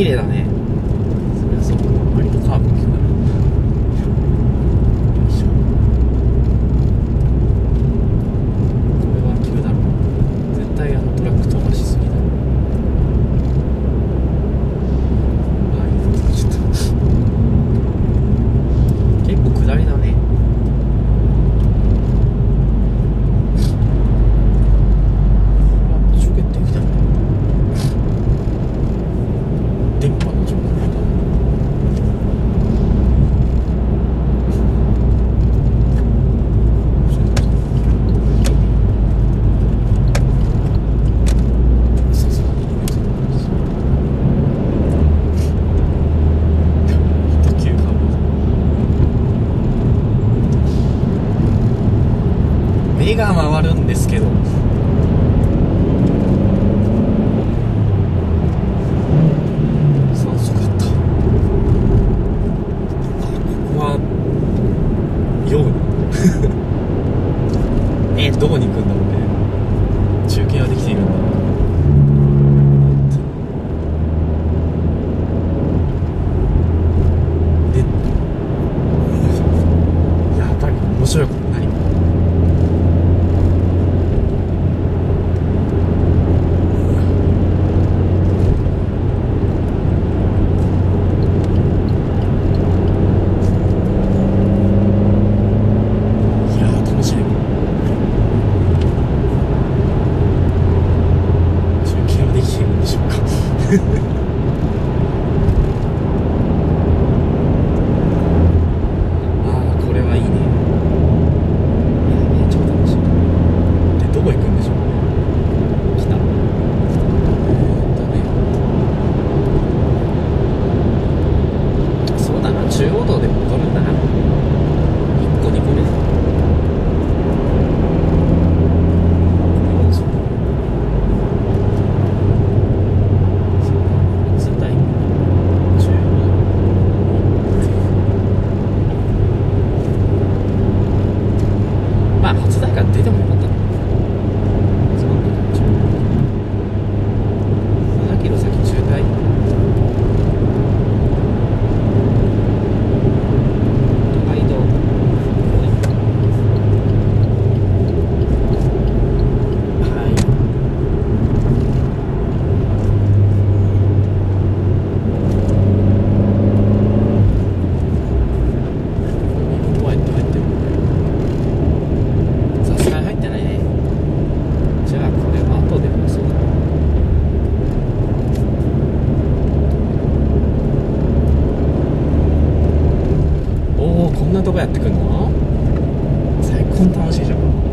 綺麗だね。そりゃそう。か割とカーブ絵が回るんですけど。中央道でってくんの？最高に楽しいじゃん。